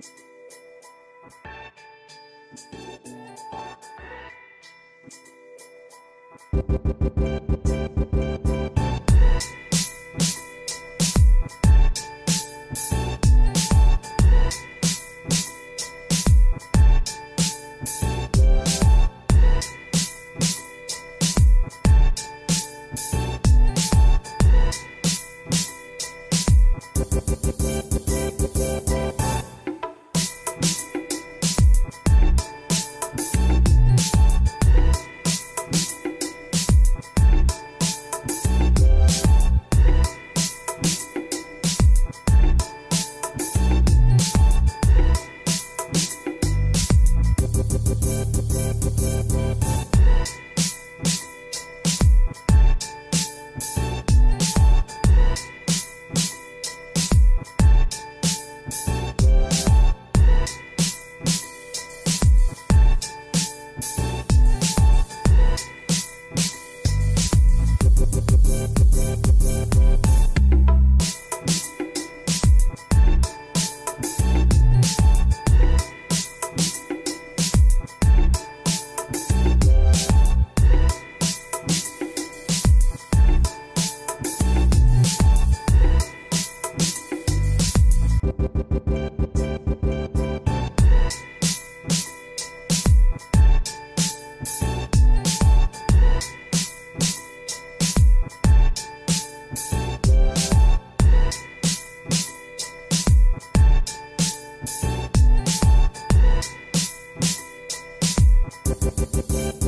you We'll be.